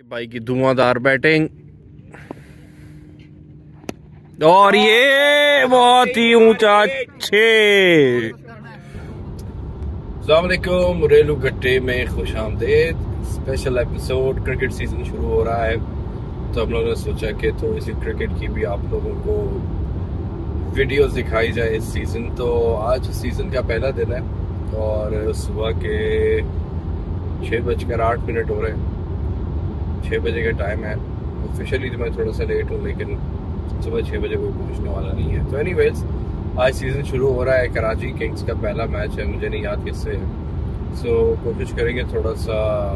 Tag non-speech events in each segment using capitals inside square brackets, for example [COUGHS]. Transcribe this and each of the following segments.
कि भाई की धुआंधार बैटिंग। और ये बहुत ही ऊँचा छे रेलू गट्टे में खुश आमदेद। स्पेशल एपिसोड क्रिकेट सीज़न शुरू हो रहा है। तो हम लोगों ने सोचा कि थोड़ी सी क्रिकेट की भी आप लोगों को वीडियोस दिखाई जाए इस सीज़न। तो आज सीज़न का पहला दिन है और सुबह के छः बजकर आठ मिनट हो रहे हैं। छः बजे का टाइम है। ऑफिशियली तो मैं थोड़ा सा लेट हूँ लेकिन सुबह छः बजे कोई पहुँचने वाला नहीं है। तो एनी आज सीज़न शुरू हो रहा है कराची किंग्स का पहला मैच है मुझे नहीं याद किससे। है सो so, कोशिश करेंगे थोड़ा सा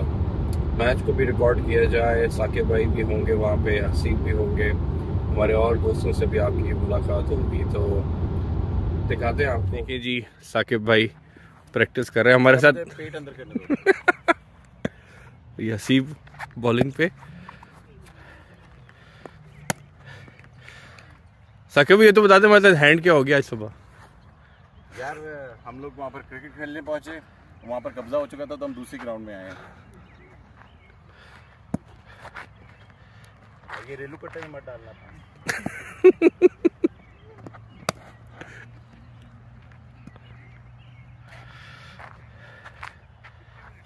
मैच को भी रिकॉर्ड किया जाए। साकिब भाई भी होंगे वहाँ पे हसीब भी होंगे। हमारे और दोस्तों से भी आपकी मुलाकात होगी। तो दिखाते हैं आप देखिए जी साकिब भाई प्रैक्टिस कर रहे हैं हमारे साथ। पेट अंदर करने [LAUGHS] हसीब बॉलिंग पे। साकिब ये तो बता दें मतलब हैंड क्या हो गया आज सुबह? यार हम लोग वहाँ पर क्रिकेट खेलने पहुँचे। वहाँ पर कब्जा हो चुका था तो हम दूसरी ग्राउंड में आए हैं। ये रेलू कट्टा मत डालना। था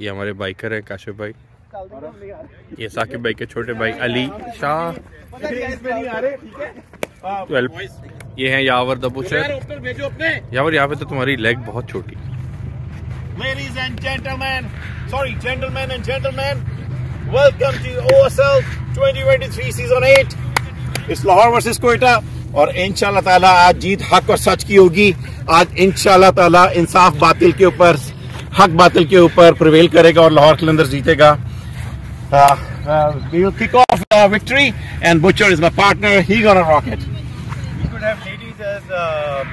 ये हमारे बाइकर हैं काशिफ भाई। ये साकिब भाई के छोटे भाई अली शाह। ये हैं यावर दबुशर यावर यहाँ पे तो तुम्हारी लेग बहुत छोटी। Ladies and gentlemen, sorry, gentlemen and gentlemen, welcome to OSL 2023 season 8. इस लाहौर वर्सेस कोयटा और इंशाल्लाह ताला आज जीत हक और सच की होगी। आज इंशाल्लाह ताला इंसाफ बातिल के ऊपर हक बातिल के ऊपर प्रिवेल करेगा और लाहौर कलंदर्स जीतेगा। We will kick off uh, victory and Butcher is my partner. He gonna rock it. We could have ladies as uh,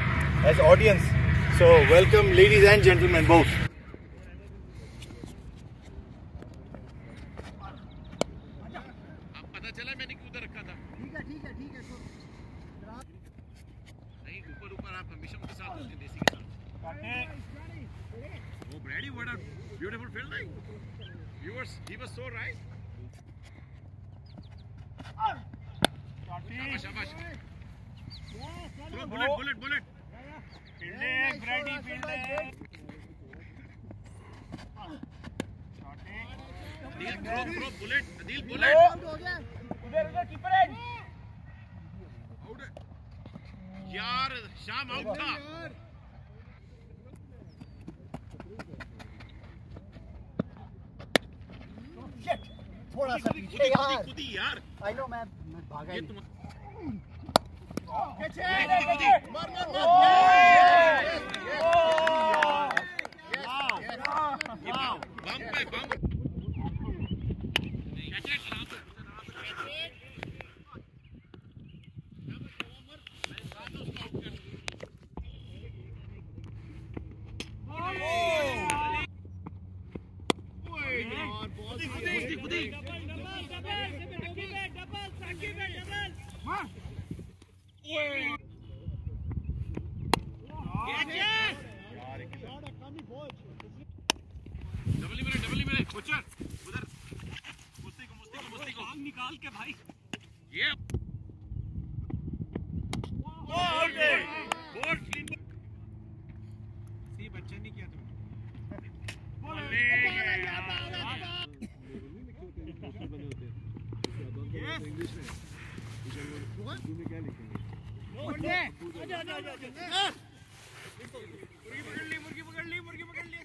as audience. So welcome ladies and gentlemen both. उधर उधर कीपर है out यार शाम out था थोड़ा सा पीछे यार यार आई नो मैं भागा ही मार it, bump बम पे बम निकाल के भाई ये सी बच्चे नहीं किया तुमने क्या लिखेंगे मुर्गी पकड़ ली मुर्गी पकड़ ली मुर्गी पकड़ ली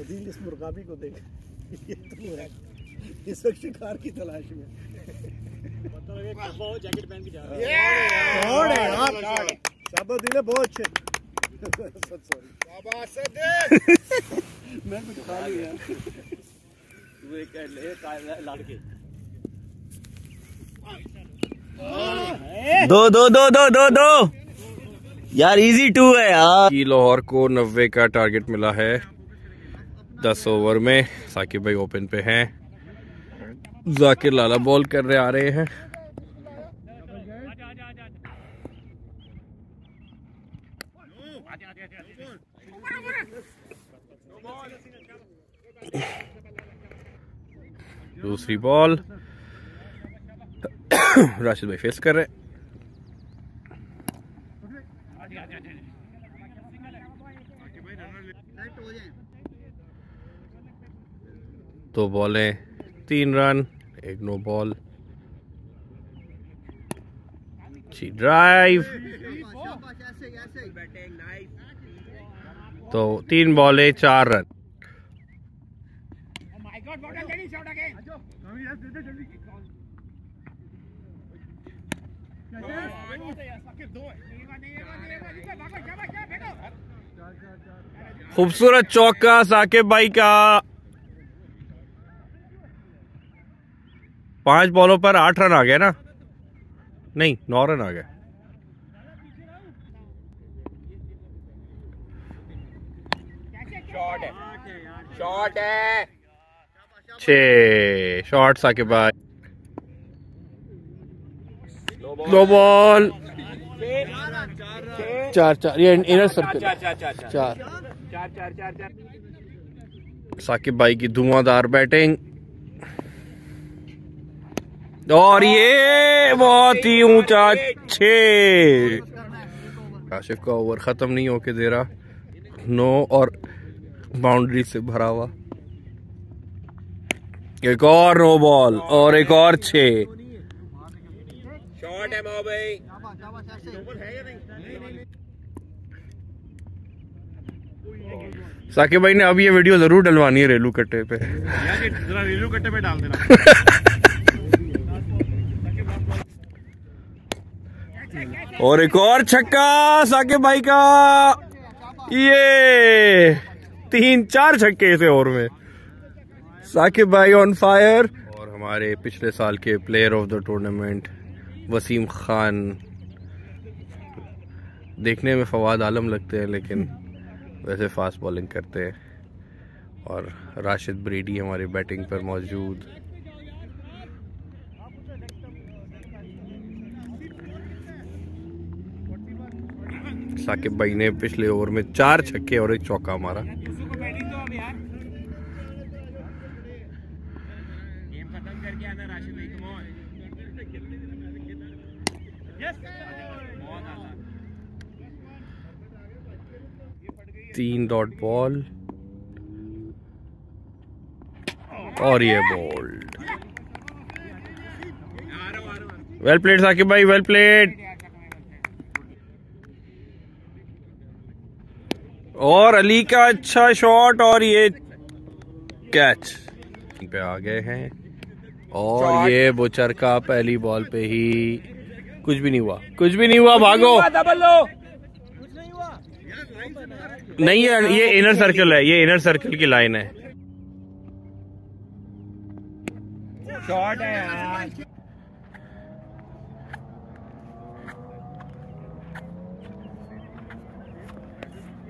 अदील इस मुर्गाबी को देख। ये तो है। इस वक्त शिकार की तलाश में। जैकेट पहन के जा रहा है। शाबाश दिले बहुत अच्छे। सॉरी मैं कुछ खा लिया तू एक लड़के। दो दो दो दो दो दो। यार इजी टू है यार। लाहौर को नब्बे का टारगेट मिला है। दस ओवर में साकिब भाई ओपन पे हैं। जाकिर लाला बॉल कर रहे आ रहे हैं। दूसरी बॉल। [COUGHS] राशिद भाई फेस कर रहे हैं। दो बॉलें तीन रन एक नो बॉल। अच्छी ड्राइव तो तीन बॉलें चार रन। खूबसूरत चौका साकिब भाई का। पाँच बॉलों पर आठ रन आ गए ना? नहीं नौ रन आ गए। शॉट है। छे शॉट साकिब भाई नो बॉल चार चार ये इनर सर्कल चार साकिब भाई की धुआंधार बैटिंग और ये बहुत ही ऊँचा छे आशिफ का ओवर खत्म नहीं होके दे रहा। नो और बाउंड्री से भरा हुआ। एक और नो बॉल और एक और छे शॉट है साकिब भाई ने अब ये वीडियो ज़रूर डलवानी है रेलू कट्टे पे। रेलू कट्टे पे डाल देना। [LAUGHS] और एक और छक्का साकिब भाई का। ये तीन, चार छक्के इस ओवर में। साकिब भाई ऑन फायर और हमारे पिछले साल के player of the tournament Wasim Khan. देखने में फवाद आलम लगते हैं, लेकिन वैसे फास्ट बॉलिंग करते हैं। और राशिद ब्रेडी हमारी बैटिंग पर मौजूद। साकिब भाई ने पिछले ओवर में चार छक्के और एक चौका मारा। तीन डॉट बॉल और ये बोल्ड। वेल प्लेड साकिब भाई वेल प्लेड और अली का अच्छा शॉट और ये कैच पे आ गए हैं। और ये बुचर का पहली बॉल पे ही कुछ भी नहीं हुआ। कुछ भी नहीं हुआ भागो। नहीं है ये इनर सर्कल है ये इनर सर्कल की लाइन है। शॉट है यार शॉट है यार चार है ये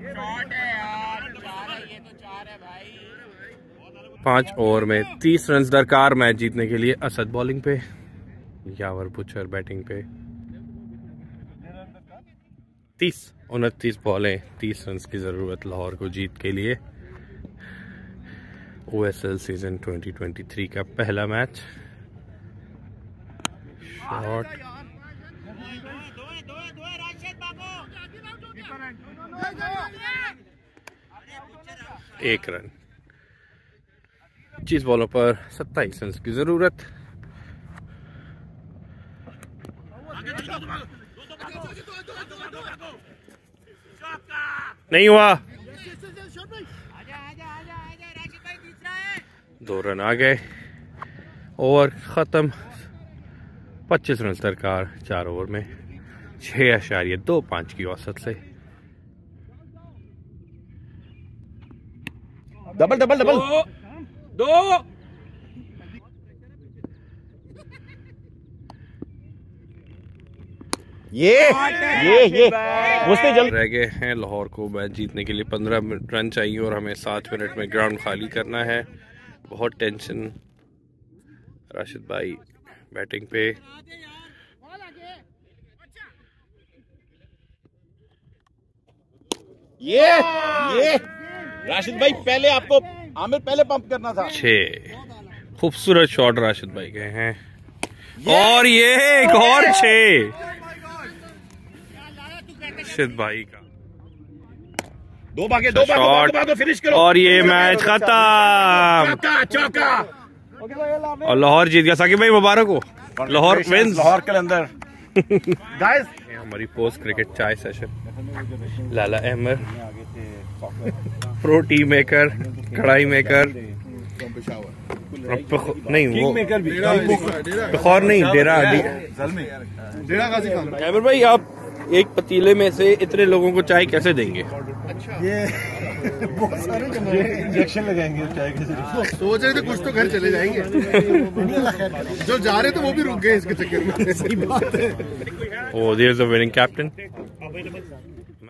तो चार है भाई पाँच ओवर में तीस रन दरकार मैच जीतने के लिए असद बॉलिंग पे, यावर बुचर बैटिंग पे। तीस, उनतीस बॉलें, तीस रन की ज़रूरत लाहौर को जीत के लिए। ओ एस एल सीज़न 2023 का पहला मैच शॉट एक रन। पच्चीस बॉलों पर सत्ताईस रन की ज़रूरत। नहीं हुआ। दो रन आ गए। ओवर ख़त्म। पच्चीस रन दरकार चार ओवर में। छः अशारिया, दो पाँच की औसत से। डबल डबल डबल दो ये ये ये। उसने जल्द रह गए हैं लाहौर को मैच जीतने के लिए पंद्रह रन चाहिए और हमें सात मिनट में ग्राउंड खाली करना है। बहुत टेंशन। राशिद भाई बैटिंग पे। ये ये। राशिद भाई पहले आपको आमिर पहले पंप करना था। छः। खूबसूरत शॉट राशिद भाई के हैं। और ये एक और छः। राशिद भाई का। दो भागे दो भागो शॉट भागो भागो फिनिश करो। और ये मैच खत्म। चौका चौका। और लाहौर जीत गया। साकिब भाई मुबारक हो। लाहौर विंस लाहौर के अंदर। गाइस हमारी post cricket chai session Lala Ahmad. Pro tea maker कढ़ाई मेकर नहीं वो मेकर भी। पखौर नहीं डेरा अहमद भाई आप एक पतीले में से इतने लोगों को चाय कैसे देंगे? ये बहुत सारे इंजेक्शन लगाएँगे चाय के सोच रहे थे कुछ तो घर चले जाएँगे। जो जा रहे थे वो भी रुक गए इसके चक्कर में। सही बात है। Oh, there's a winning captain.